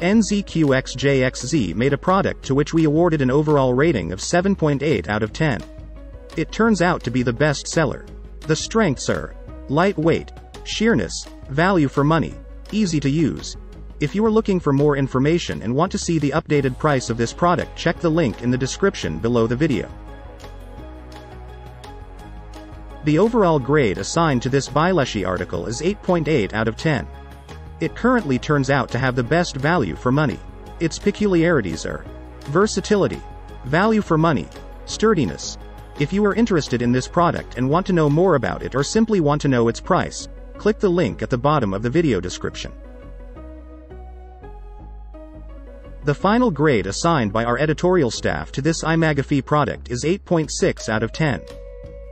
NZQXJXZ made a product to which we awarded an overall rating of 7.8 out of 10. It turns out to be the best seller. The strengths are lightweight, sheerness, value for money, easy to use. If you are looking for more information and want to see the updated price of this product check the link in the description below the video. The overall grade assigned to this Beileshi article is 8.8 out of 10. It currently turns out to have the best value for money. Its peculiarities are versatility, value for money, sturdiness. If you are interested in this product and want to know more about it or simply want to know its price, click the link at the bottom of the video description. The final grade assigned by our editorial staff to this iMagniphy product is 8.6 out of 10.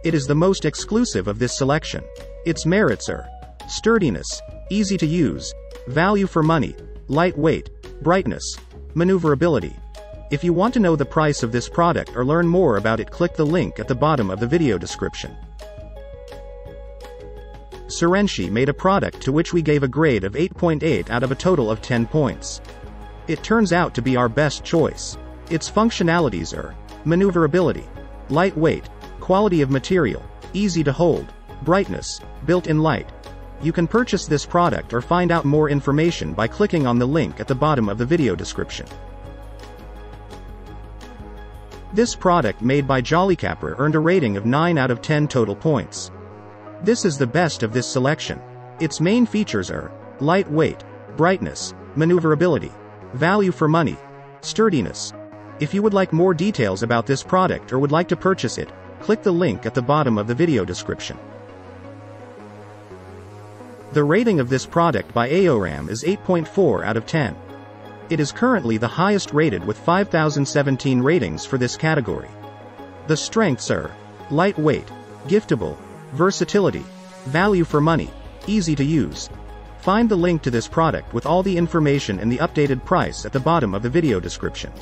It is the most exclusive of this selection. Its merits are sturdiness, easy to use, value for money, lightweight, brightness, maneuverability. If you want to know the price of this product or learn more about it click the link at the bottom of the video description. Surenshy made a product to which we gave a grade of 8.8 out of a total of 10 points. It turns out to be our best choice. Its functionalities are maneuverability, lightweight, quality of material, easy to hold, brightness, built-in light, you can purchase this product or find out more information by clicking on the link at the bottom of the video description. This product made by JollyCaper earned a rating of 9 out of 10 total points. This is the best of this selection. Its main features are lightweight, brightness, maneuverability, value for money, sturdiness. If you would like more details about this product or would like to purchase it, click the link at the bottom of the video description. The rating of this product by AORAEM is 8.4 out of 10. It is currently the highest rated with 5017 ratings for this category. The strengths are lightweight, giftable, versatility, value for money, easy to use. Find the link to this product with all the information and the updated price at the bottom of the video description.